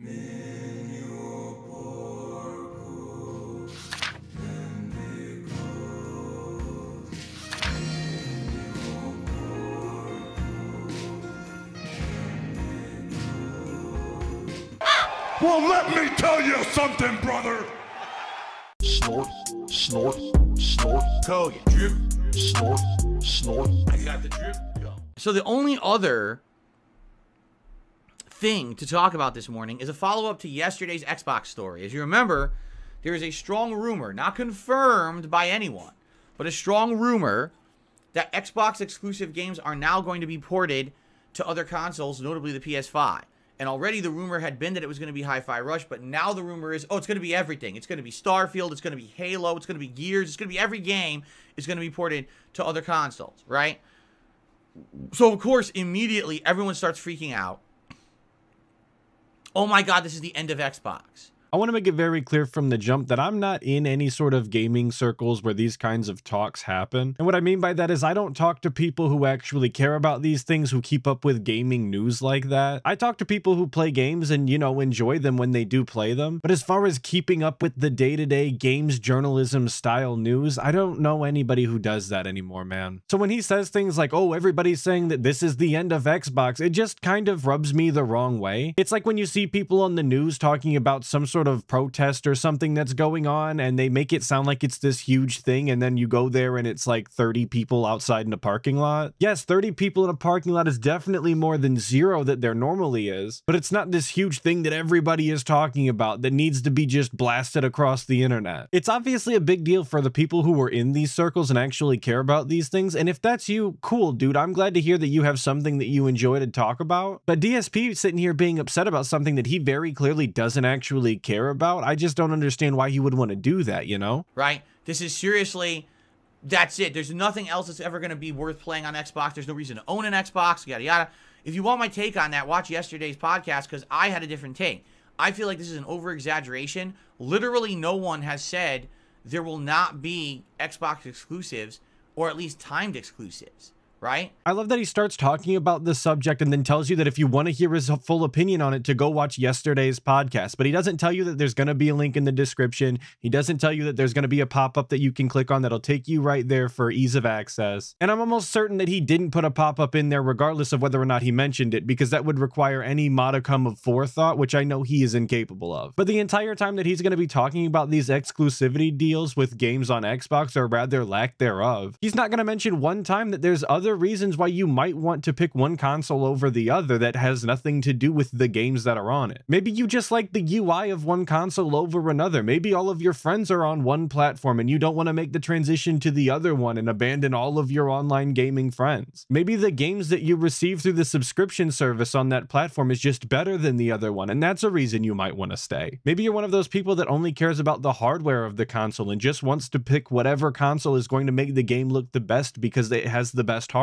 Well, let me tell you something, brother. snort, snort, snort, Hogan. Drip. snort, snort. I got the drip. So the only other thing to talk about this morning is a follow-up to yesterday's Xbox story. As you remember, there is a strong rumor, not confirmed by anyone, but a strong rumor that Xbox exclusive games are now going to be ported to other consoles, notably the PS5. And already the rumor had been that it was going to be Hi-Fi Rush, but now the rumor is, oh, it's going to be everything. It's going to be Starfield, it's going to be Halo, it's going to be Gears, it's going to be every game is going to be ported to other consoles, right? So of course, immediately everyone starts freaking out. Oh my god, this is the end of Xbox. I want to make it very clear from the jump that I'm not in any sort of gaming circles where these kinds of talks happen. And what I mean by that is I don't talk to people who actually care about these things, who keep up with gaming news like that. I talk to people who play games and, you know, enjoy them when they do play them. But as far as keeping up with the day to day games journalism style news, I don't know anybody who does that anymore, man. So when he says things like, oh, everybody's saying that this is the end of Xbox, it just kind of rubs me the wrong way. It's like when you see people on the news talking about some sort of protest or something that's going on and they make it sound like it's this huge thing and then you go there and it's like 30 people outside in a parking lot. Yes, 30 people in a parking lot is definitely more than zero that there normally is, but it's not this huge thing that everybody is talking about that needs to be just blasted across the internet. It's obviously a big deal for the people who are in these circles and actually care about these things. And if that's you, cool, dude. I'm glad to hear that you have something that you enjoy to talk about. But DSP sitting here being upset about something that he very clearly doesn't actually care about, I just don't understand why he would want to do that, you know? right? This is seriously, that's it. There's nothing else that's ever going to be worth playing on Xbox. There's no reason to own an Xbox, yada, yada. If you want my take on that, watch yesterday's podcast because I had a different take. I feel like this is an over exaggeration. Literally, no one has said there will not be Xbox exclusives or at least timed exclusives, right? I love that he starts talking about the subject and then tells you that if you want to hear his full opinion on it, to go watch yesterday's podcast. But he doesn't tell you that there's going to be a link in the description. He doesn't tell you that there's going to be a pop up that you can click on that'll take you right there for ease of access. And I'm almost certain that he didn't put a pop up in there, regardless of whether or not he mentioned it, because that would require any modicum of forethought, which I know he is incapable of. But the entire time that he's going to be talking about these exclusivity deals with games on Xbox, or rather lack thereof, he's not going to mention one time that there's other reasons why you might want to pick one console over the other that has nothing to do with the games that are on it. Maybe you just like the UI of one console over another. Maybe all of your friends are on one platform and you don't want to make the transition to the other one and abandon all of your online gaming friends. Maybe the games that you receive through the subscription service on that platform is just better than the other one, and that's a reason you might want to stay. Maybe you're one of those people that only cares about the hardware of the console and just wants to pick whatever console is going to make the game look the best because it has the best hardware.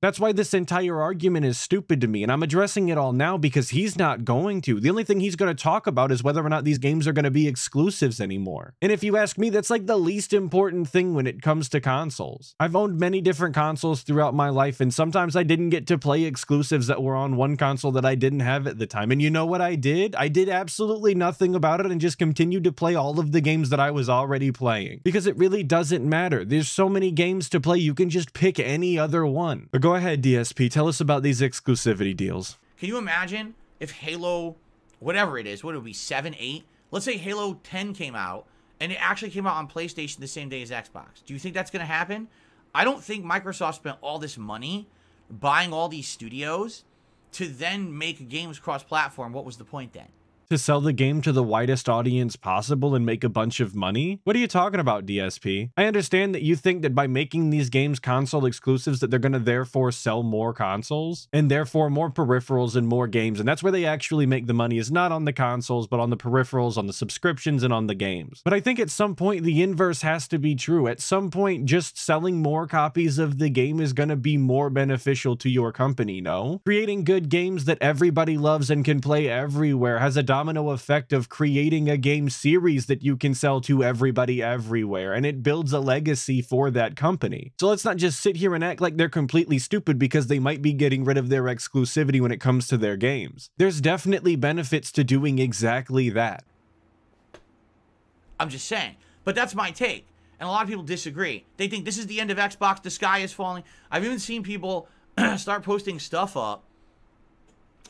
That's why this entire argument is stupid to me, and I'm addressing it all now because he's not going to. The only thing he's going to talk about is whether or not these games are going to be exclusives anymore. And if you ask me, that's like the least important thing when it comes to consoles. I've owned many different consoles throughout my life, and sometimes I didn't get to play exclusives that were on one console that I didn't have at the time. And you know what I did? I did absolutely nothing about it and just continued to play all of the games that I was already playing. Because it really doesn't matter. There's so many games to play, you can just pick any other one. But go ahead, DSP, tell us about these exclusivity deals. Can you imagine if Halo, whatever it is, what would it be, 7, 8? Let's say Halo 10 came out and it actually came out on PlayStation the same day as Xbox. Do you think that's going to happen? I don't think Microsoft spent all this money buying all these studios to then make games cross platform. What was the point then? To sell the game to the widest audience possible and make a bunch of money? What are you talking about, DSP? I understand that you think that by making these games console exclusives that they're going to therefore sell more consoles and therefore more peripherals and more games. And that's where they actually make the money is not on the consoles, but on the peripherals, on the subscriptions and on the games. But I think at some point the inverse has to be true. At some point just selling more copies of the game is going to be more beneficial to your company, no? Creating good games that everybody loves and can play everywhere has adopted domino effect of creating a game series that you can sell to everybody everywhere, and it builds a legacy for that company. So let's not just sit here and act like they're completely stupid because they might be getting rid of their exclusivity when it comes to their games. There's definitely benefits to doing exactly that. I'm just saying. But that's my take. And a lot of people disagree. They think this is the end of Xbox, the sky is falling. I've even seen people start posting stuff up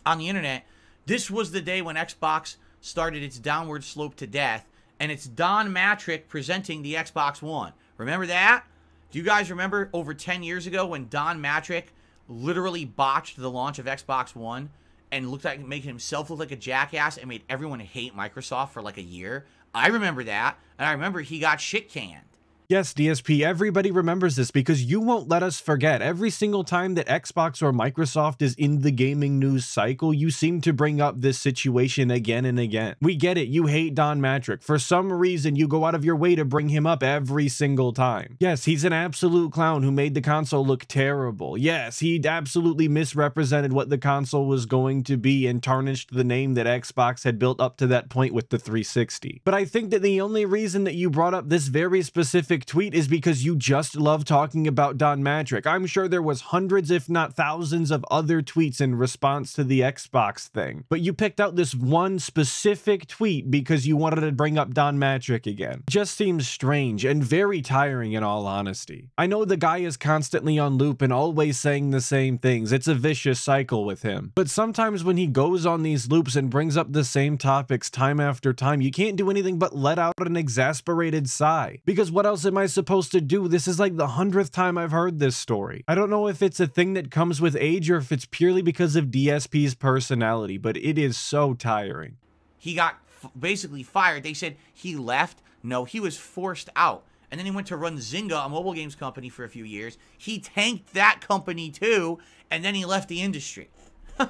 on the internet. This was the day when Xbox started its downward slope to death, and it's Don Mattrick presenting the Xbox One. Remember that? Do you guys remember over 10 years ago when Don Mattrick literally botched the launch of Xbox One and looked like making himself look like a jackass and made everyone hate Microsoft for like a year? I remember that, and I remember he got shit canned. Yes, DSP, everybody remembers this because you won't let us forget. Every single time that Xbox or Microsoft is in the gaming news cycle, you seem to bring up this situation again and again. We get it, you hate Don Mattrick. For some reason, you go out of your way to bring him up every single time. Yes, he's an absolute clown who made the console look terrible. Yes, he absolutely misrepresented what the console was going to be and tarnished the name that Xbox had built up to that point with the 360. But I think that the only reason that you brought up this very specific tweet is because you just love talking about Don Mattrick. I'm sure there was hundreds, if not thousands, of other tweets in response to the Xbox thing. But you picked out this one specific tweet because you wanted to bring up Don Mattrick again. Just seems strange and very tiring in all honesty. I know the guy is constantly on loop and always saying the same things. It's a vicious cycle with him. But sometimes when he goes on these loops and brings up the same topics time after time, you can't do anything but let out an exasperated sigh. Because what else am I supposed to do? This is like the hundredth time I've heard this story. I don't know if it's a thing that comes with age or if it's purely because of DSP's personality, but it is so tiring. He got basically fired. They said he left. No, he was forced out. And then he went to run Zynga, a mobile games company, for a few years. He tanked that company too, and then he left the industry.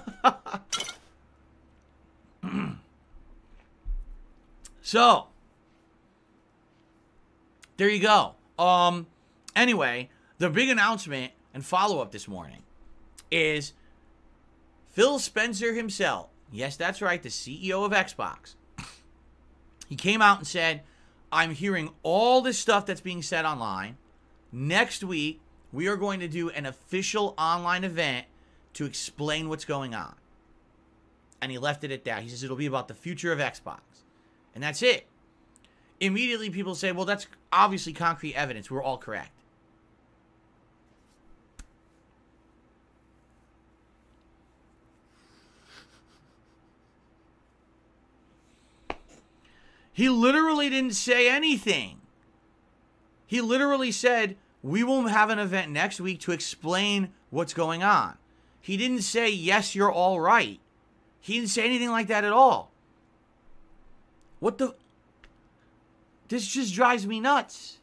so, there you go. Um, anyway, the big announcement and follow up this morning is Phil Spencer himself. Yes, that's right, the CEO of Xbox. He came out and said, I'm hearing all this stuff that's being said online. Next week, we are going to do an official online event to explain what's going on. And he left it at that. He says it'll be about the future of Xbox. And that's it. Immediately, people say, well, that's obviously concrete evidence. We're all correct. He literally didn't say anything. He literally said, We will have an event next week to explain what's going on. He didn't say, Yes, you're all right. He didn't say anything like that at all. What the? This just drives me nuts.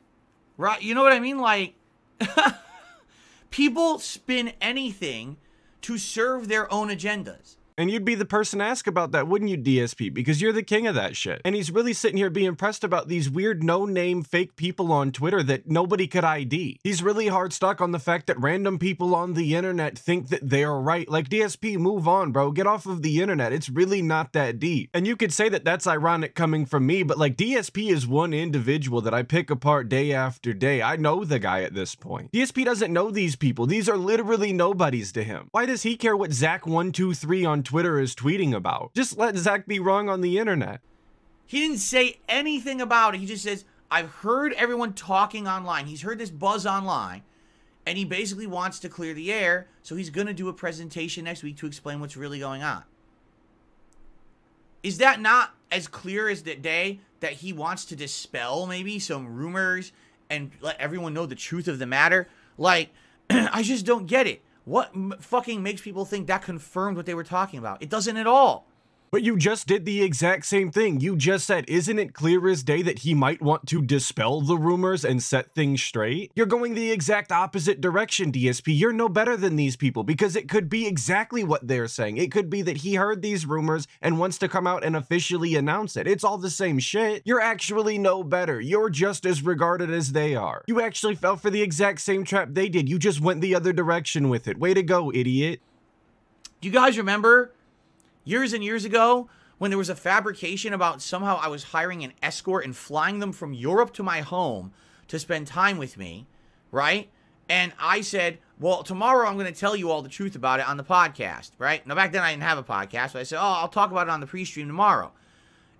Right? You know what I mean? Like, people spin anything to serve their own agendas. And you'd be the person to ask about that, wouldn't you, DSP? Because you're the king of that shit. And he's really sitting here being pressed about these weird no name fake people on Twitter that nobody could ID. He's really hard stuck on the fact that random people on the internet think that they're right. Like, DSP, move on, bro. Get off of the internet. It's really not that deep. And you could say that that's ironic coming from me, but like, DSP is one individual that I pick apart day after day. I know the guy at this point. DSP doesn't know these people. These are literally nobodies to him. Why does he care what Zach123 on Twitter is tweeting about. Just let Zach be wrong on the internet. He didn't say anything about it. He just says, I've heard everyone talking online. He's heard this buzz online, and he basically wants to clear the air, so he's going to do a presentation next week to explain what's really going on. Is that not as clear as the day that he wants to dispel maybe some rumors and let everyone know the truth of the matter? Like, I just don't get it. What fucking makes people think that confirmed what they were talking about? It doesn't at all. But you just did the exact same thing. You just said, isn't it clear as day that he might want to dispel the rumors and set things straight? You're going the exact opposite direction, DSP. You're no better than these people because it could be exactly what they're saying. It could be that he heard these rumors and wants to come out and officially announce it. It's all the same shit. You're actually no better. You're just as regarded as they are. You actually fell for the exact same trap they did. You just went the other direction with it. Way to go, idiot. Do you guys remember years and years ago when there was a fabrication about somehow I was hiring an escort and flying them from Europe to my home to spend time with me, right? And I said, well, tomorrow I'm going to tell you all the truth about it on the podcast, right? Now, back then I didn't have a podcast, but I said, oh, I'll talk about it on the pre stream tomorrow.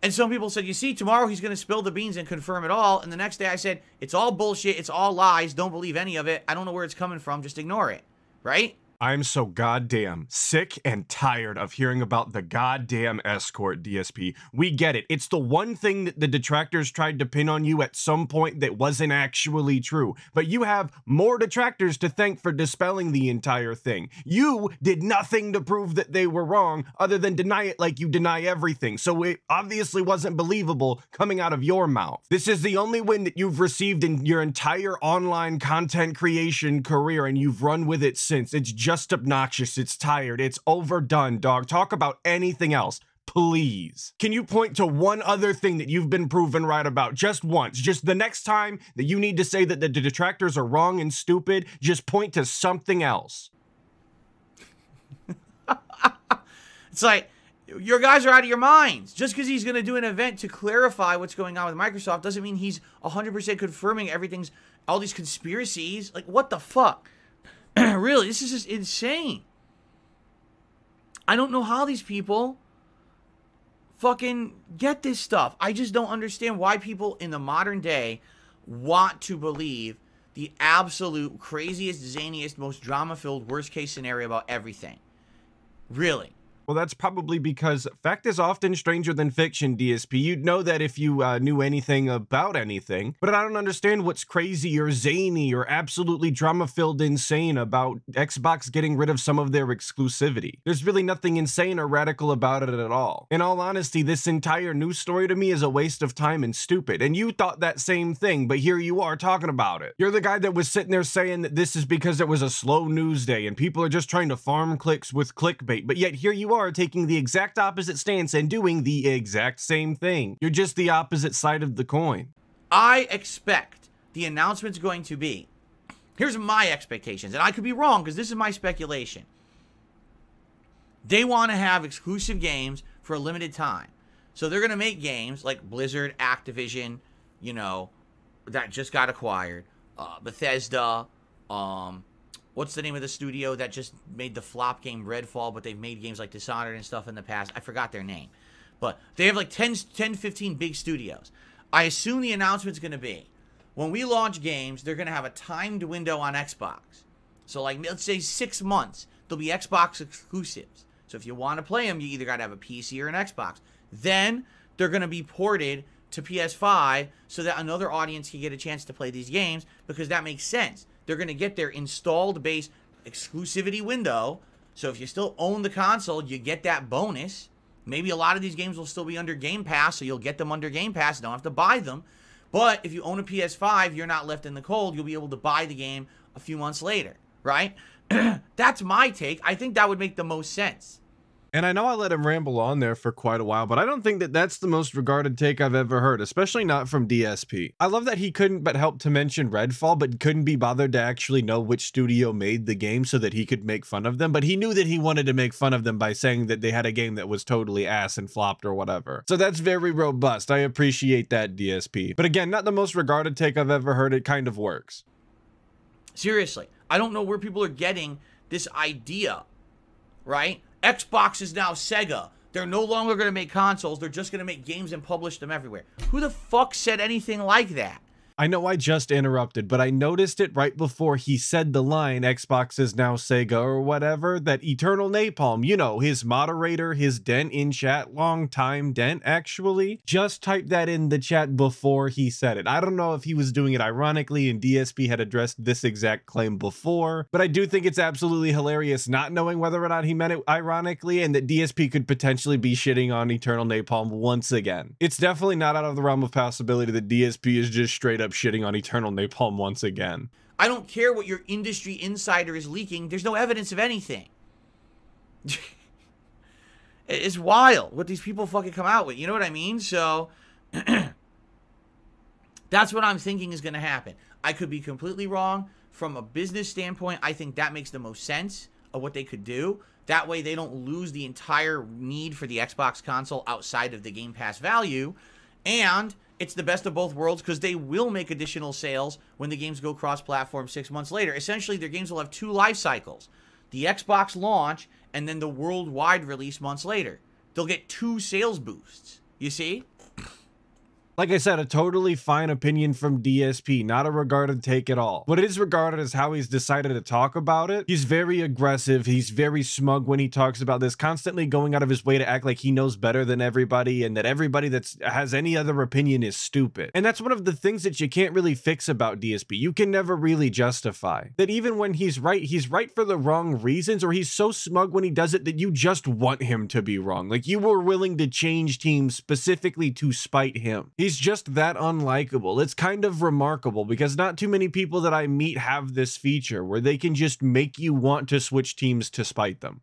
And some people said, you see, tomorrow he's going to spill the beans and confirm it all. And the next day I said, it's all bullshit. It's all lies. Don't believe any of it. I don't know where it's coming from. Just ignore it, right? I'm so goddamn sick and tired of hearing about the goddamn escort DSP. We get it. It's the one thing that the detractors tried to pin on you at some point that wasn't actually true. But you have more detractors to thank for dispelling the entire thing. You did nothing to prove that they were wrong other than deny it like you deny everything. So it obviously wasn't believable coming out of your mouth. This is the only win that you've received in your entire online content creation career and you've run with it since. It's just obnoxious. It's tired. It's overdone, dog. Talk about anything else. Please. Can you point to one other thing that you've been proven right about just once? Just the next time that you need to say that the detractors are wrong and stupid, just point to something else. It's like your guys are out of your minds. Just because he's going to do an event to clarify what's going on with Microsoft doesn't mean he's 100% confirming everything's all these conspiracies. Like, what the fuck? really, this is just insane. I don't know how these people fucking get this stuff. I just don't understand why people in the modern day want to believe the absolute craziest, zaniest, most drama filled, worst case scenario about everything. Really. Well, that's probably because fact is often stranger than fiction, DSP. You'd know that if you uh, knew anything about anything. But I don't understand what's crazy or zany or absolutely drama filled insane about Xbox getting rid of some of their exclusivity. There's really nothing insane or radical about it at all. In all honesty, this entire news story to me is a waste of time and stupid. And you thought that same thing, but here you are talking about it. You're the guy that was sitting there saying that this is because it was a slow news day and people are just trying to farm clicks with clickbait. But yet here you are are taking the exact opposite stance and doing the exact same thing. You're just the opposite side of the coin. I expect the announcement's going to be here's my expectations, and I could be wrong because this is my speculation. They want to have exclusive games for a limited time. So they're going to make games like Blizzard, Activision, you know, that just got acquired, uh, Bethesda, um, what's the name of the studio that just made the flop game Redfall, but they've made games like Dishonored and stuff in the past? I forgot their name. But they have like 10, 10 15 big studios. I assume the announcement's going to be when we launch games, they're going to have a timed window on Xbox. So, like, let's say six months, there'll be Xbox exclusives. So, if you want to play them, you either got to have a PC or an Xbox. Then they're going to be ported to PS5 so that another audience can get a chance to play these games because that makes sense. They're going to get their installed base exclusivity window. So if you still own the console, you get that bonus. Maybe a lot of these games will still be under Game Pass, so you'll get them under Game Pass. Don't have to buy them. But if you own a PS5, you're not left in the cold. You'll be able to buy the game a few months later, right? That's my take. I think that would make the most sense. And I know I let him ramble on there for quite a while, but I don't think that that's the most regarded take I've ever heard, especially not from DSP. I love that he couldn't but help to mention Redfall, but couldn't be bothered to actually know which studio made the game so that he could make fun of them. But he knew that he wanted to make fun of them by saying that they had a game that was totally ass and flopped or whatever. So that's very robust. I appreciate that, DSP. But again, not the most regarded take I've ever heard. It kind of works. Seriously, I don't know where people are getting this idea, right? Xbox is now Sega. They're no longer going to make consoles. They're just going to make games and publish them everywhere. Who the fuck said anything like that? I know I just interrupted, but I noticed it right before he said the line Xbox is now Sega or whatever that Eternal Napalm, you know, his moderator, his dent in chat, long time dent actually, just typed that in the chat before he said it. I don't know if he was doing it ironically and DSP had addressed this exact claim before, but I do think it's absolutely hilarious not knowing whether or not he meant it ironically and that DSP could potentially be shitting on Eternal Napalm once again. It's definitely not out of the realm of possibility that DSP is just straight up shitting on Eternal Napalm once again. I don't care what your industry insider is leaking. There's no evidence of anything. it's wild what these people fucking come out with. You know what I mean? So that's what I'm thinking is going to happen. I could be completely wrong. From a business standpoint, I think that makes the most sense of what they could do. That way, they don't lose the entire need for the Xbox console outside of the Game Pass value. And it's the best of both worlds because they will make additional sales when the games go cross platform six months later. Essentially, their games will have two life cycles the Xbox launch and then the worldwide release months later. They'll get two sales boosts. You see? Like I said, a totally fine opinion from DSP, not a regarded take at all. What is regarded is how he's decided to talk about it. He's very aggressive. He's very smug when he talks about this, constantly going out of his way to act like he knows better than everybody and that everybody that has any other opinion is stupid. And that's one of the things that you can't really fix about DSP. You can never really justify that even when he's right, he's right for the wrong reasons, or he's so smug when he does it that you just want him to be wrong. Like you were willing to change teams specifically to spite him. He's just that unlikable. It's kind of remarkable because not too many people that I meet have this feature where they can just make you want to switch teams to spite them.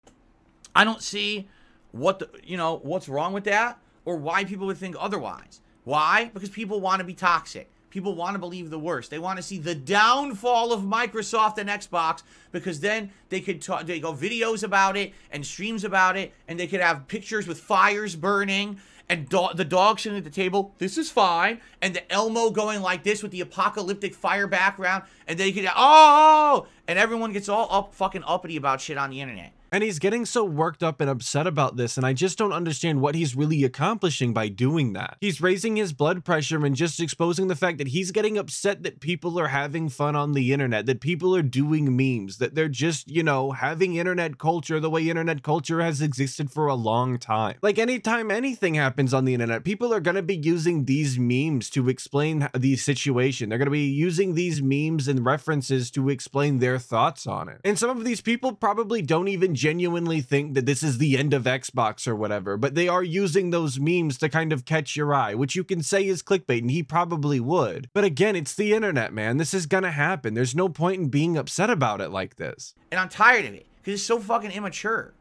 I don't see what the, you know, what's wrong with that or why people would think otherwise. Why? Because people want to be toxic. People want to believe the worst. They want to see the downfall of Microsoft and Xbox because then they could talk, they go videos about it and streams about it, and they could have pictures with fires burning and do- the dog sitting at the table. This is fine, and the Elmo going like this with the apocalyptic fire background, and they could oh, and everyone gets all up fucking uppity about shit on the internet. And he's getting so worked up and upset about this, and I just don't understand what he's really accomplishing by doing that. He's raising his blood pressure and just exposing the fact that he's getting upset that people are having fun on the internet, that people are doing memes, that they're just, you know, having internet culture the way internet culture has existed for a long time. Like anytime anything happens on the internet, people are going to be using these memes to explain the situation. They're going to be using these memes and references to explain their thoughts on it. And some of these people probably don't even genuinely think that this is the end of Xbox or whatever, but they are using those memes to kind of catch your eye, which you can say is clickbait, and he probably would. But again, it's the internet, man. This is gonna happen. There's no point in being upset about it like this. And I'm tired of it because it's so fucking immature.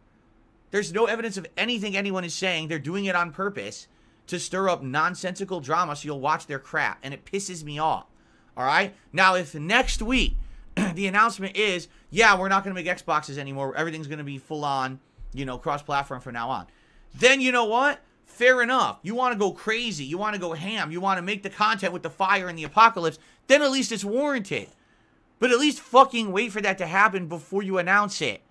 There's no evidence of anything anyone is saying. They're doing it on purpose to stir up nonsensical drama so you'll watch their crap. And it pisses me off. All right? Now, if next week the announcement is, yeah, we're not going to make Xboxes anymore. Everything's going to be full on, you know, cross platform from now on. Then you know what? Fair enough. You want to go crazy. You want to go ham. You want to make the content with the fire and the apocalypse. Then at least it's warranted. But at least fucking wait for that to happen before you announce it.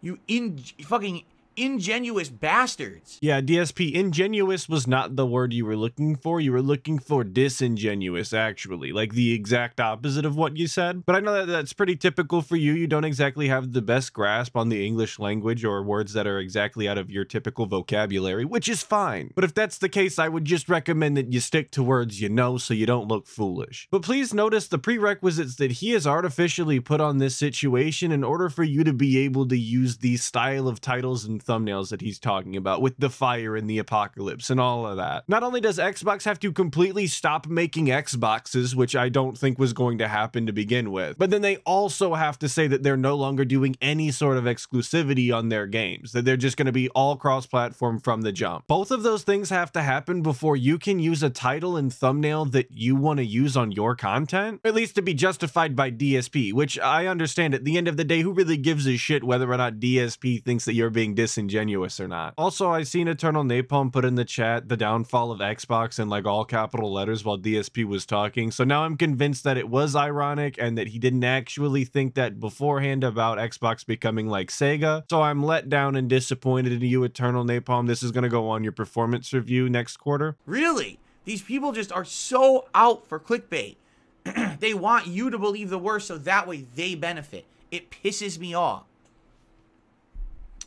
You in fucking ingenuous bastards. Yeah, DSP, ingenuous was not the word you were looking for. You were looking for disingenuous, actually, like the exact opposite of what you said. But I know that that's pretty typical for you. You don't exactly have the best grasp on the English language or words that are exactly out of your typical vocabulary, which is fine. But if that's the case, I would just recommend that you stick to words you know so you don't look foolish. But please notice the prerequisites that he has artificially put on this situation in order for you to be able to use these style of titles and thumbnails that he's talking about with the fire and the apocalypse and all of that. Not only does Xbox have to completely stop making Xboxes, which I don't think was going to happen to begin with, but then they also have to say that they're no longer doing any sort of exclusivity on their games, that they're just going to be all cross platform from the jump. Both of those things have to happen before you can use a title and thumbnail that you want to use on your content, at least to be justified by DSP, which I understand at the end of the day, who really gives a shit whether or not DSP thinks that you're being disingenuous or not. Also, I seen Eternal Napalm put in the chat the downfall of Xbox in like all capital letters while DSP was talking. So now I'm convinced that it was ironic and that he didn't actually think that beforehand about Xbox becoming like Sega. So I'm let down and disappointed in you, Eternal Napalm. This is going to go on your performance review next quarter. Really? These people just are so out for clickbait. they want you to believe the worst so that way they benefit. It pisses me off.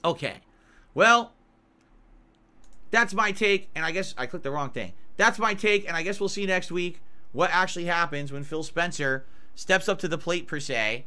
Okay. Well, that's my take, and I guess I clicked the wrong thing. That's my take, and I guess we'll see next week what actually happens when Phil Spencer steps up to the plate, per se,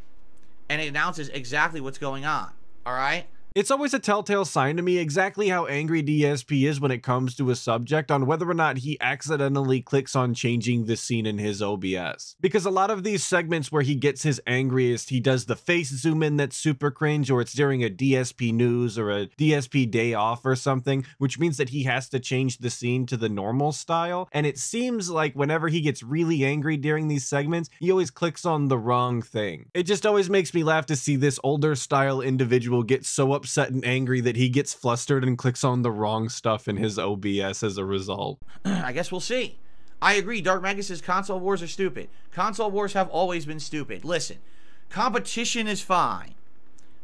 and announces exactly what's going on. All right? It's always a telltale sign to me exactly how angry DSP is when it comes to a subject on whether or not he accidentally clicks on changing the scene in his OBS. Because a lot of these segments where he gets his angriest, he does the face zoom in that's super cringe, or it's during a DSP news or a DSP day off or something, which means that he has to change the scene to the normal style. And it seems like whenever he gets really angry during these segments, he always clicks on the wrong thing. It just always makes me laugh to see this older style individual get so upset upset and angry that he gets flustered and clicks on the wrong stuff in his OBS as a result. I guess we'll see. I agree. Dark Magus says console wars are stupid. Console wars have always been stupid. Listen, competition is fine,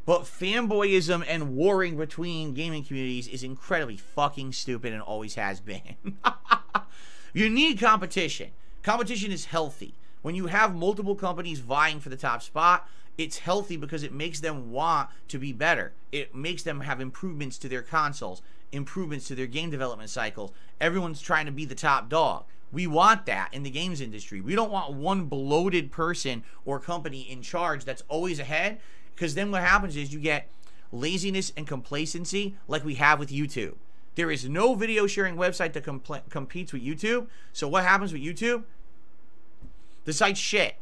but fanboyism and warring between gaming communities is incredibly fucking stupid and always has been. you need competition. Competition is healthy. When you have multiple companies vying for the top spot, it's healthy because it makes them want to be better. It makes them have improvements to their consoles, improvements to their game development cycles. Everyone's trying to be the top dog. We want that in the games industry. We don't want one bloated person or company in charge that's always ahead because then what happens is you get laziness and complacency like we have with YouTube. There is no video sharing website that compl- competes with YouTube. So what happens with YouTube? The site's shit.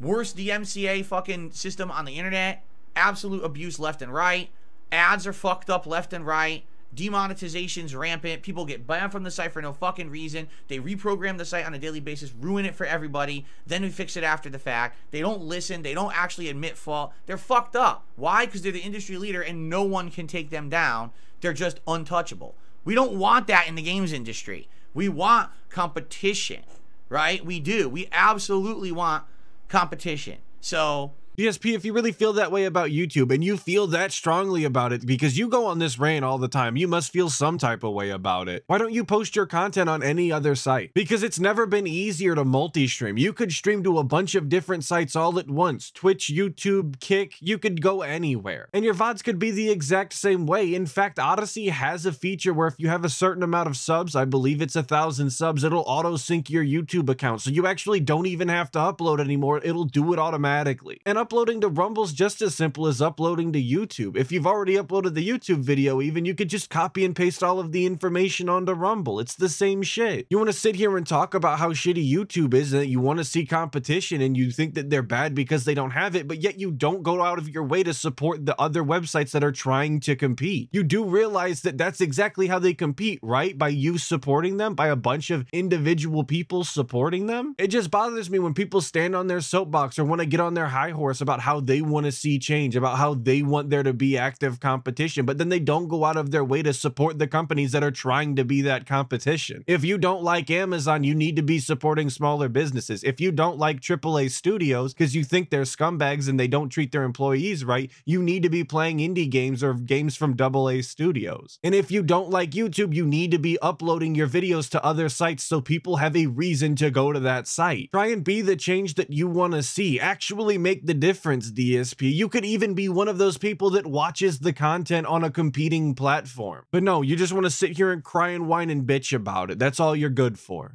Worst DMCA fucking system on the internet. Absolute abuse left and right. Ads are fucked up left and right. Demonetization's rampant. People get banned from the site for no fucking reason. They reprogram the site on a daily basis, ruin it for everybody. Then we fix it after the fact. They don't listen. They don't actually admit fault. They're fucked up. Why? Because they're the industry leader and no one can take them down. They're just untouchable. We don't want that in the games industry. We want competition, right? We do. We absolutely want competition. So DSP, if you really feel that way about YouTube and you feel that strongly about it because you go on this rant all the time, you must feel some type of way about it. Why don't you post your content on any other site? Because it's never been easier to multi-stream. You could stream to a bunch of different sites all at once. Twitch, YouTube, Kick, you could go anywhere. And your VODs could be the exact same way. In fact, Odysee has a feature where if you have a certain amount of subs, I believe it's a thousand subs, it'll auto sync your YouTube account. So you actually don't even have to upload anymore. It'll do it automatically. And uploading to Rumble's just as simple as uploading to YouTube. If you've already uploaded the YouTube video, even you could just copy and paste all of the information onto Rumble. It's the same shit. You want to sit here and talk about how shitty YouTube is and that you want to see competition and you think that they're bad because they don't have it, but yet you don't go out of your way to support the other websites that are trying to compete. You do realize that that's exactly how they compete, right? By you supporting them, by a bunch of individual people supporting them. It just bothers me when people stand on their soapbox or want to get on their high horse about how they want to see change, about how they want there to be active competition, but then they don't go out of their way to support the companies that are trying to be that competition. If you don't like Amazon, you need to be supporting smaller businesses. If you don't like AAA studios because you think they're scumbags and they don't treat their employees right, you need to be playing indie games or games from AA studios. And if you don't like YouTube, you need to be uploading your videos to other sites so people have a reason to go to that site. Try and be the change that you want to see. Actually make the difference, DSP. You could even be one of those people that watches the content on a competing platform. But no, you just want to sit here and cry and whine and bitch about it. That's all you're good for.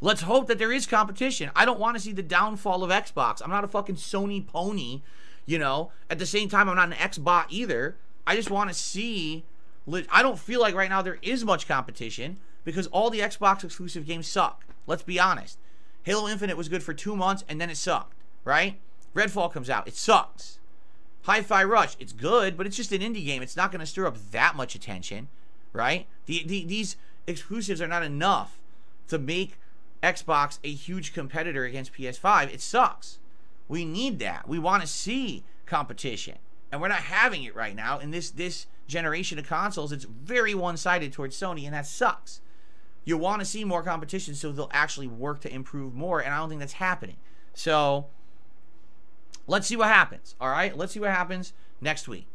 let's hope that there is competition. I don't want to see the downfall of Xbox. I'm not a fucking Sony pony, you know. At the same time, I'm not an Xbox either. I just want to see. I don't feel like right now there is much competition because all the Xbox exclusive games suck. Let's be honest. Halo Infinite was good for two months and then it sucked, right? Redfall comes out, it sucks. Hi-Fi Rush, it's good, but it's just an indie game. It's not going to stir up that much attention, right? The, the, these exclusives are not enough to make Xbox a huge competitor against PS5. It sucks. We need that. We want to see competition, and we're not having it right now. In this this generation of consoles, it's very one-sided towards Sony, and that sucks. You want to see more competition so they'll actually work to improve more, and I don't think that's happening. So let's see what happens. All right, let's see what happens next week.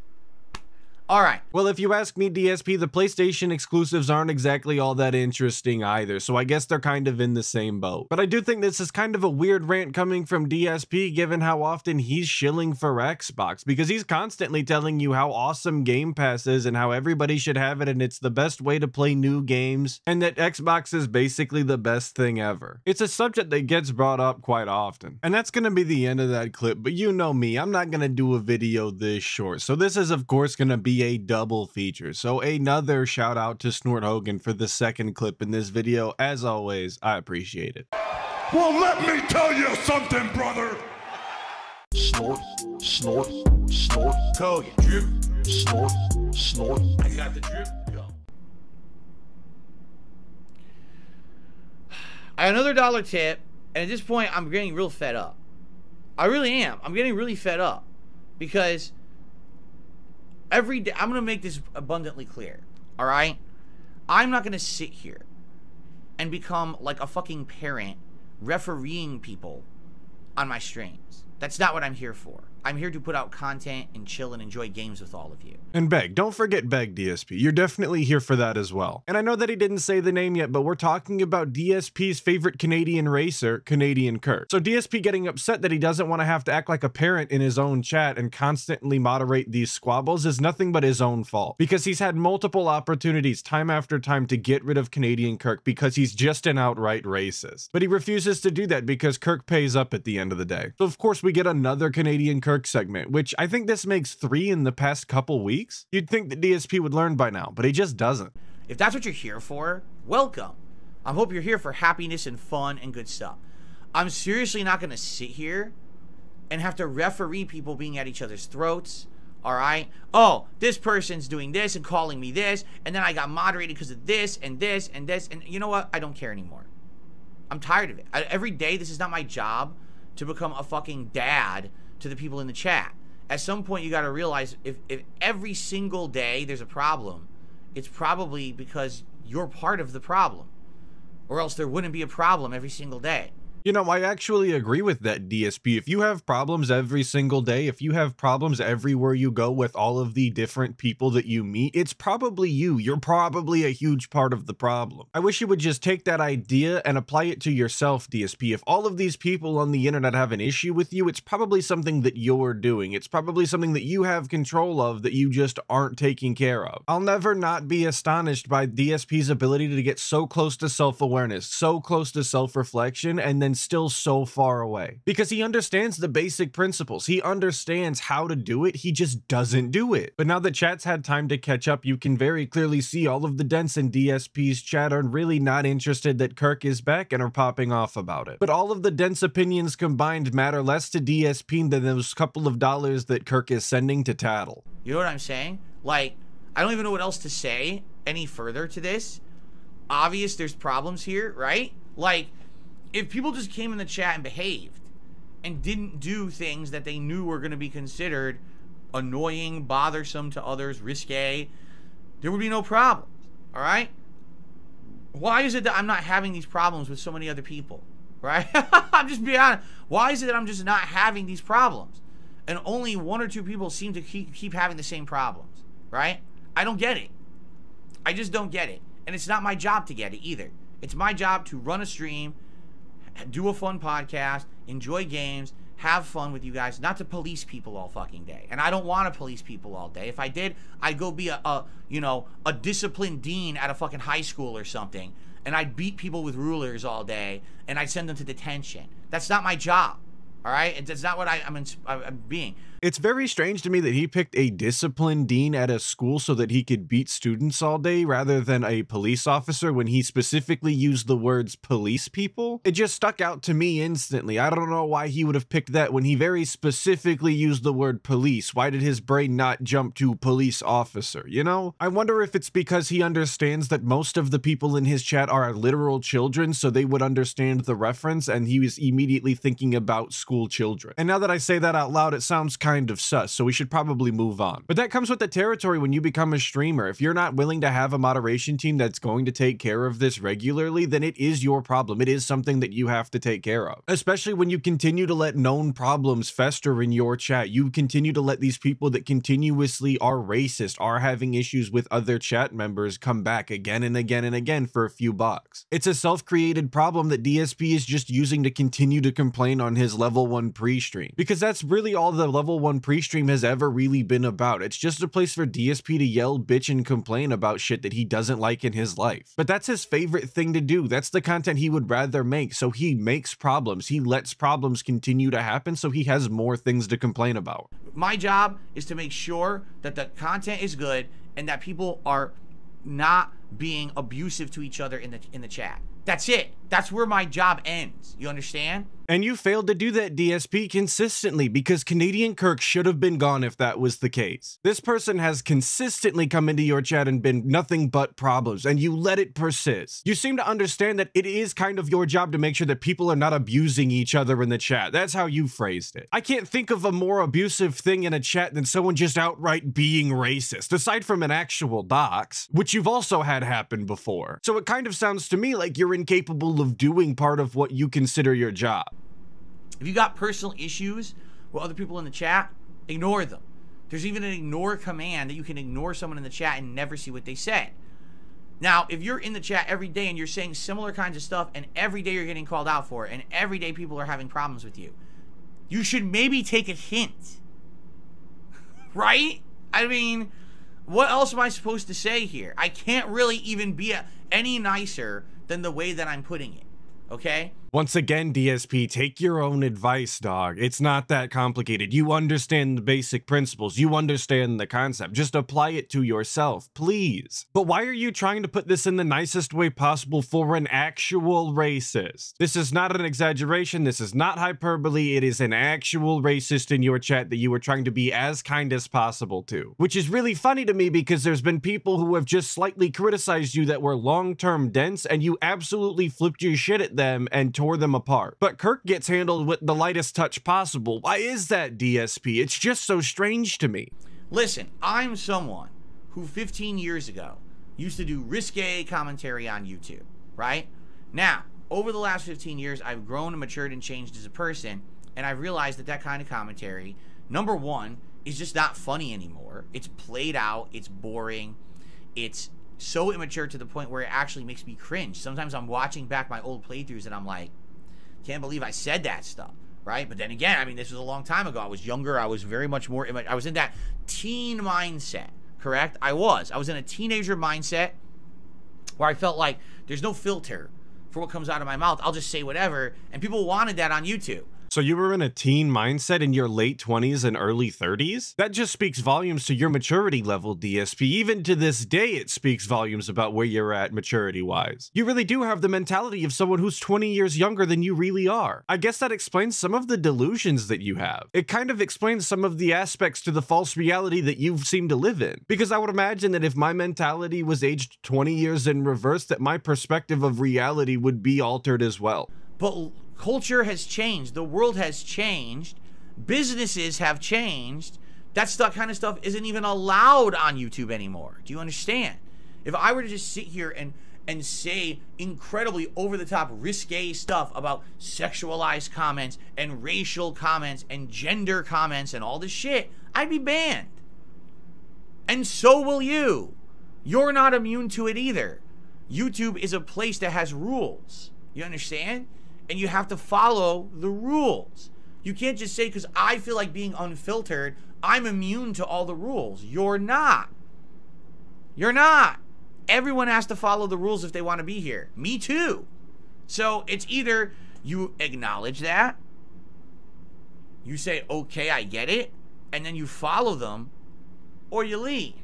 All right. Well, if you ask me, DSP, the PlayStation exclusives aren't exactly all that interesting either, so I guess they're kind of in the same boat. But I do think this is kind of a weird rant coming from DSP given how often he's shilling for Xbox, because he's constantly telling you how awesome Game Pass is and how everybody should have it and it's the best way to play new games, and that Xbox is basically the best thing ever. It's a subject that gets brought up quite often. And that's gonna be the end of that clip, but you know me, I'm not gonna do a video this short, so this is of course gonna be a double feature. So another shout out to Snort Hogan for the second clip in this video. As always, I appreciate it. Well, let me tell you something, brother. snort, snort, snort, Hogan. Drip. snort, snort. I got the drip. Go. I got another dollar tip, and at this point, I'm getting real fed up. I really am. I'm getting really fed up because every day I'm going to make this abundantly clear. All right? I'm not going to sit here and become like a fucking parent refereeing people on my streams. That's not what I'm here for. I'm here to put out content and chill and enjoy games with all of you. And Beg, don't forget Beg DSP. You're definitely here for that as well. And I know that he didn't say the name yet, but we're talking about DSP's favorite Canadian racer, Canadian Kirk. So DSP getting upset that he doesn't want to have to act like a parent in his own chat and constantly moderate these squabbles is nothing but his own fault. Because he's had multiple opportunities time after time to get rid of Canadian Kirk because he's just an outright racist. But he refuses to do that because Kirk pays up at the end of the day. So of course we get another Canadian Kirk segment, which I think this makes three in the past couple weeks. You'd think that DSP would learn by now, but he just doesn't. If that's what you're here for, welcome. I hope you're here for happiness and fun and good stuff. I'm seriously not going to sit here and have to referee people being at each other's throats. All right. Oh, this person's doing this and calling me this, and then I got moderated because of this and this and this. And you know what? I don't care anymore. I'm tired of it. I, every day, this is not my job to become a fucking dad to the people in the chat. At some point, you got to realize if, if every single day there's a problem, it's probably because you're part of the problem, or else there wouldn't be a problem every single day. You know, I actually agree with that DSP. If you have problems every single day, if you have problems everywhere you go with all of the different people that you meet, it's probably you. You're probably a huge part of the problem. I wish you would just take that idea and apply it to yourself, DSP. If all of these people on the internet have an issue with you, it's probably something that you're doing. It's probably something that you have control of that you just aren't taking care of. I'll never not be astonished by DSP's ability to get so close to self-awareness, so close to self-reflection, and then still so far away because he understands the basic principles. He understands how to do it. He just doesn't do it. But now that chat's had time to catch up, you can very clearly see all of the dents in DSP's chat are really not interested that Kirk is back and are popping off about it. But all of the dense opinions combined matter less to DSP than those couple of dollars that Kirk is sending to Tattle. You know what I'm saying? Like, I don't even know what else to say any further to this. Obvious there's problems here, right? Like, if people just came in the chat and behaved and didn't do things that they knew were going to be considered annoying, bothersome to others, risque, there would be no problems. All right? Why is it that I'm not having these problems with so many other people? Right? I'm just being honest. Why is it that I'm just not having these problems? And only one or two people seem to keep, keep having the same problems. Right? I don't get it. I just don't get it. And it's not my job to get it either. It's my job to run a stream do a fun podcast, enjoy games, have fun with you guys, not to police people all fucking day. And I don't want to police people all day. If I did, I'd go be a, a you know, a disciplined dean at a fucking high school or something. And I'd beat people with rulers all day and I'd send them to detention. That's not my job. All right? It's not what I, I'm, in, I'm being. It's very strange to me that he picked a disciplined dean at a school so that he could beat students all day rather than a police officer when he specifically used the words police people. It just stuck out to me instantly. I don't know why he would have picked that when he very specifically used the word police. Why did his brain not jump to police officer, you know? I wonder if it's because he understands that most of the people in his chat are literal children, so they would understand the reference, and he was immediately thinking about school children. And now that I say that out loud, it sounds kind kind of sus, so we should probably move on. But that comes with the territory when you become a streamer. If you're not willing to have a moderation team that's going to take care of this regularly, then it is your problem. It is something that you have to take care of. Especially when you continue to let known problems fester in your chat. You continue to let these people that continuously are racist, are having issues with other chat members come back again and again and again for a few bucks. It's a self-created problem that DSP is just using to continue to complain on his level 1 pre-stream. Because that's really all the level 1 pre-stream has ever really been about. It's just a place for DSP to yell, bitch, and complain about shit that he doesn't like in his life. But that's his favorite thing to do. That's the content he would rather make. So he makes problems. He lets problems continue to happen so he has more things to complain about. My job is to make sure that the content is good and that people are not being abusive to each other in the in the chat. That's it. That's where my job ends. You understand? And you failed to do that DSP consistently because Canadian Kirk should have been gone if that was the case. This person has consistently come into your chat and been nothing but problems, and you let it persist. You seem to understand that it is kind of your job to make sure that people are not abusing each other in the chat. That's how you phrased it. I can't think of a more abusive thing in a chat than someone just outright being racist, aside from an actual dox, which you've also had happen before. So it kind of sounds to me like you're incapable of doing part of what you consider your job. If you got personal issues with other people in the chat, ignore them. There's even an ignore command that you can ignore someone in the chat and never see what they said. Now, if you're in the chat every day and you're saying similar kinds of stuff and every day you're getting called out for it and every day people are having problems with you, you should maybe take a hint. right? I mean, what else am I supposed to say here? I can't really even be a, any nicer than the way that I'm putting it. Okay? Once again, DSP, take your own advice, dog. It's not that complicated. You understand the basic principles. You understand the concept. Just apply it to yourself, please. But why are you trying to put this in the nicest way possible for an actual racist? This is not an exaggeration. This is not hyperbole. It is an actual racist in your chat that you were trying to be as kind as possible to. Which is really funny to me because there's been people who have just slightly criticized you that were long-term dense and you absolutely flipped your shit at them and tore them apart. But Kirk gets handled with the lightest touch possible. Why is that, DSP? It's just so strange to me. Listen, I'm someone who 15 years ago used to do risque commentary on YouTube, right? Now, over the last 15 years, I've grown and matured and changed as a person, and I've realized that that kind of commentary, number one, is just not funny anymore. It's played out, it's boring, it's so immature to the point where it actually makes me cringe. Sometimes I'm watching back my old playthroughs and I'm like, can't believe I said that stuff, right? But then again, I mean, this was a long time ago. I was younger. I was very much more. I was in that teen mindset. Correct? I was. I was in a teenager mindset where I felt like there's no filter for what comes out of my mouth. I'll just say whatever, and people wanted that on YouTube. So you were in a teen mindset in your late 20s and early 30s? That just speaks volumes to your maturity level, DSP. Even to this day, it speaks volumes about where you're at maturity-wise. You really do have the mentality of someone who's 20 years younger than you really are. I guess that explains some of the delusions that you have. It kind of explains some of the aspects to the false reality that you seem to live in. Because I would imagine that if my mentality was aged 20 years in reverse, that my perspective of reality would be altered as well. But culture has changed. The world has changed. Businesses have changed. That stuff, kind of stuff isn't even allowed on YouTube anymore. Do you understand? If I were to just sit here and and say incredibly over the top risque stuff about sexualized comments and racial comments and gender comments and all this shit, I'd be banned. And so will you. You're not immune to it either. YouTube is a place that has rules. You understand? And you have to follow the rules. You can't just say, because I feel like being unfiltered, I'm immune to all the rules. You're not. You're not. Everyone has to follow the rules if they want to be here. Me too. So it's either you acknowledge that, you say, okay, I get it, and then you follow them, or you leave.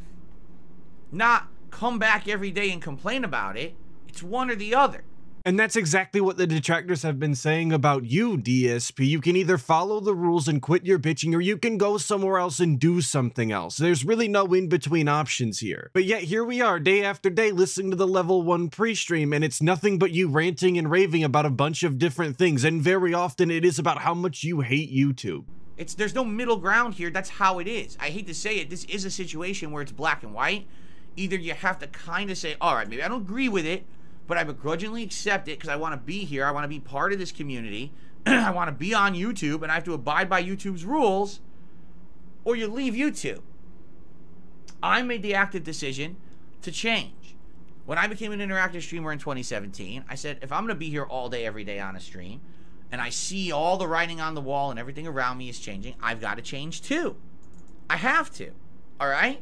Not come back every day and complain about it. It's one or the other. And that's exactly what the detractors have been saying about you, DSP. You can either follow the rules and quit your bitching, or you can go somewhere else and do something else. There's really no in-between options here. But yet here we are, day after day, listening to the level 1 pre-stream, and it's nothing but you ranting and raving about a bunch of different things, and very often it is about how much you hate YouTube. It's There's no middle ground here, that's how it is. I hate to say it, this is a situation where it's black and white. Either you have to kind of say, alright, maybe I don't agree with it, but I begrudgingly accept it because I want to be here. I want to be part of this community. I want to be on YouTube and I have to abide by YouTube's rules or you leave YouTube. I made the active decision to change. When I became an interactive streamer in 2017, I said, if I'm going to be here all day, every day on a stream, and I see all the writing on the wall and everything around me is changing, I've got to change too. I have to. All right?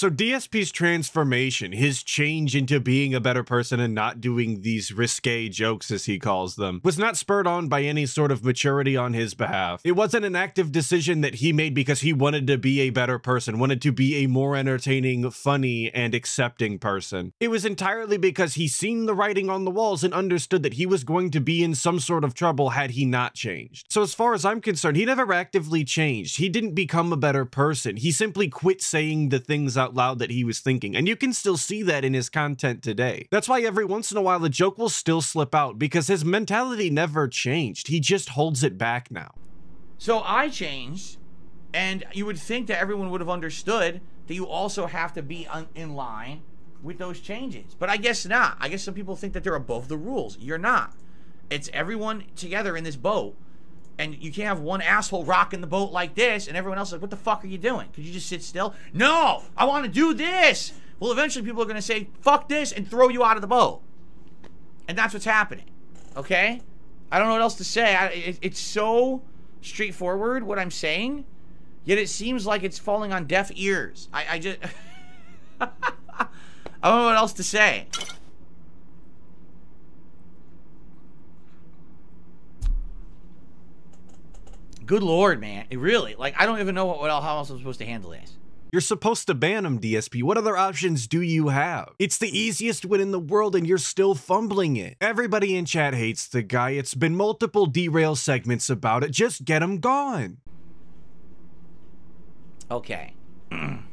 So DSP's transformation, his change into being a better person and not doing these risque jokes as he calls them, was not spurred on by any sort of maturity on his behalf. It wasn't an active decision that he made because he wanted to be a better person, wanted to be a more entertaining, funny, and accepting person. It was entirely because he seen the writing on the walls and understood that he was going to be in some sort of trouble had he not changed. So as far as I'm concerned, he never actively changed. He didn't become a better person. He simply quit saying the things out loud that he was thinking. And you can still see that in his content today. That's why every once in a while the joke will still slip out because his mentality never changed. He just holds it back now. So I changed, and you would think that everyone would have understood that you also have to be in line with those changes. But I guess not. I guess some people think that they're above the rules. You're not. It's everyone together in this boat, and you can't have one asshole rocking the boat like this, and everyone else like, what the fuck are you doing? Could you just sit still? No, I want to do this. Well, eventually people are going to say, fuck this, and throw you out of the boat. And that's what's happening. Okay? I don't know what else to say. I, it, it's so straightforward what I'm saying, yet it seems like it's falling on deaf ears. I, I just. I don't know what else to say. Good lord, man. It really, like, I don't even know what, what how else I'm supposed to handle this. You're supposed to ban him, DSP. What other options do you have? It's the easiest win in the world and you're still fumbling it. Everybody in chat hates the guy. It's been multiple derail segments about it. Just get him gone. Okay.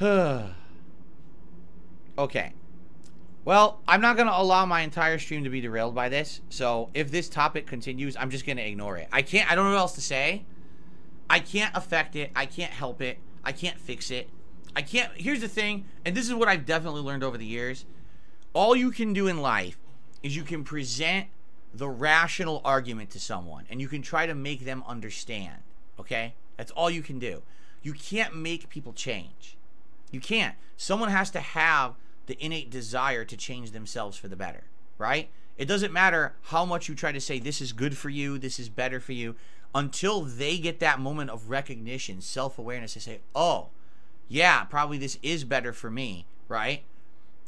okay. Well, I'm not going to allow my entire stream to be derailed by this. So if this topic continues, I'm just going to ignore it. I can't, I don't know what else to say. I can't affect it. I can't help it. I can't fix it. I can't, here's the thing, and this is what I've definitely learned over the years. All you can do in life is you can present the rational argument to someone and you can try to make them understand. Okay? That's all you can do. You can't make people change. You can't. Someone has to have the innate desire to change themselves for the better, right? It doesn't matter how much you try to say this is good for you, this is better for you, until they get that moment of recognition, self awareness, they say, oh, yeah, probably this is better for me, right?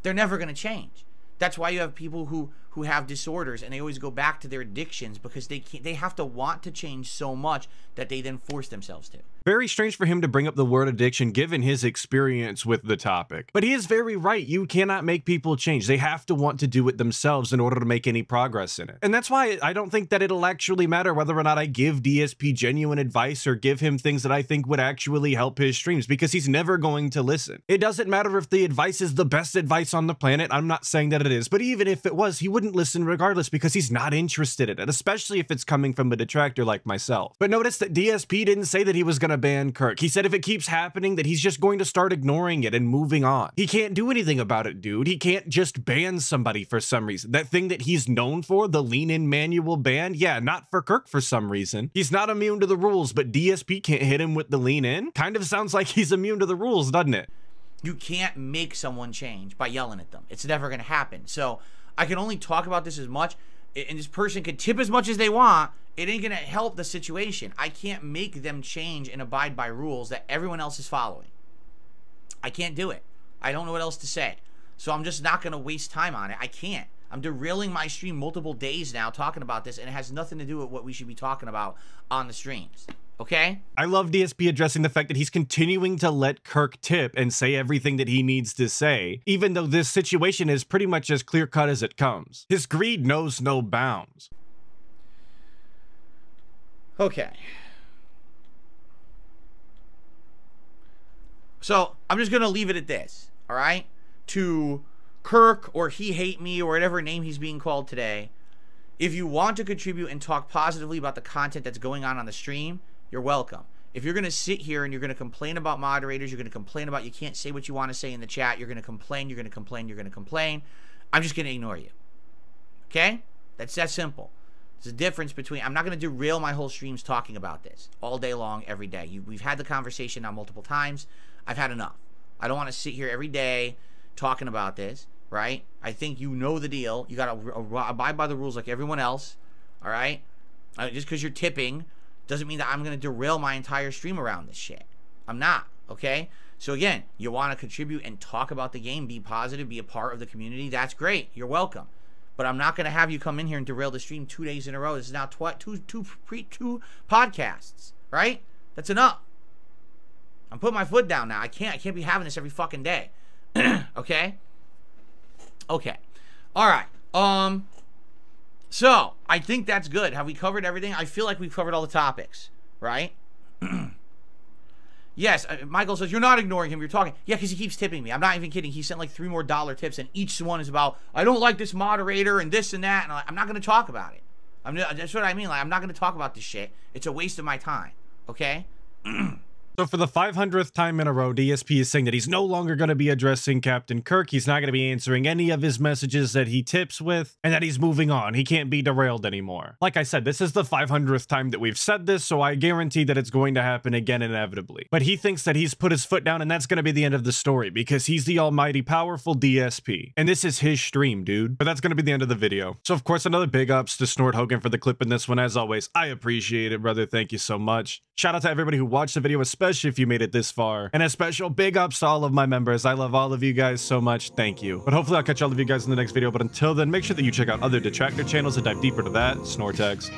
They're never going to change. That's why you have people who who have disorders and they always go back to their addictions because they can't, they have to want to change so much that they then force themselves to. Very strange for him to bring up the word addiction given his experience with the topic. But he is very right. You cannot make people change. They have to want to do it themselves in order to make any progress in it. And that's why I don't think that it'll actually matter whether or not I give DSP genuine advice or give him things that I think would actually help his streams because he's never going to listen. It doesn't matter if the advice is the best advice on the planet. I'm not saying that it is, but even if it was, he wouldn't listen regardless because he's not interested in it, especially if it's coming from a detractor like myself. But notice that DSP didn't say that he was going to ban Kirk. He said if it keeps happening that he's just going to start ignoring it and moving on. He can't do anything about it, dude. He can't just ban somebody for some reason. That thing that he's known for, the lean in manual ban, yeah, not for Kirk for some reason. He's not immune to the rules, but DSP can't hit him with the lean in. Kind of sounds like he's immune to the rules, doesn't it? You can't make someone change by yelling at them. It's never going to happen. So I can only talk about this as much, and this person can tip as much as they want. It ain't to help the situation. I can't make them change and abide by rules that everyone else is following. I can't do it. I don't know what else to say. So I'm just not to waste time on it. I can't. I'm derailing my stream multiple days now talking about this, and it has nothing to do with what we should be talking about on the streams. Okay? I love DSP addressing the fact that he's continuing to let Kirk tip and say everything that he needs to say, even though this situation is pretty much as clear cut as it comes. His greed knows no bounds. Okay. So I'm just gonna leave it at this. All right. To Kirk or he hate me or whatever name he's being called today. If you want to contribute and talk positively about the content that's going on on the stream, you're welcome. If you're going to sit here and you're going to complain about moderators, you're going to complain about you can't say what you want to say in the chat, you're going to complain, you're going to complain, you're going to complain, I'm just going to ignore you. Okay? That's that simple. There's a difference between I'm not going to derail my whole streams talking about this all day long, every day. You, we've had the conversation now multiple times. I've had enough. I don't want to sit here every day talking about this, right? I think you know the deal. You got to abide by the rules like everyone else, all right? Uh, just because you're tipping doesn't mean that I'm going to derail my entire stream around this shit. I'm not, okay? So again, you want to contribute and talk about the game, be positive, be a part of the community. That's great. You're welcome. But I'm not going to have you come in here and derail the stream two days in a row. This is now tw- two, two, pre- two podcasts, right? That's enough. I'm putting my foot down now. I can't. I can't be having this every fucking day. okay. Okay. All right. Um. So I think that's good. Have we covered everything? I feel like we've covered all the topics, right? yes. uh, Michael says you're not ignoring him. You're talking. Yeah, because he keeps tipping me. I'm not even kidding. He sent like three more dollar tips, and each one is about I don't like this moderator and this and that, and I'm, not going to talk about it. I'm. That's what I mean. Like I'm not going to talk about this shit. It's a waste of my time. Okay. So for the 500th time in a row, DSP is saying that he's no longer going to be addressing Captain Kirk. He's not going to be answering any of his messages that he tips with, and that he's moving on. He can't be derailed anymore. Like I said, this is the 500th time that we've said this, so I guarantee that it's going to happen again inevitably. But he thinks that he's put his foot down, and that's going to be the end of the story because he's the almighty powerful DSP. And this is his stream, dude. But that's going to be the end of the video. So of course, another big ups to Snort Hogan for the clip in this one. As always, I appreciate it, brother. Thank you so much. Shout out to everybody who watched the video, especially if you made it this far. And a special big ups to all of my members. I love all of you guys so much. Thank you. But hopefully I'll catch all of you guys in the next video. But until then, make sure that you check out other Detractor channels and dive deeper to that. Snortex.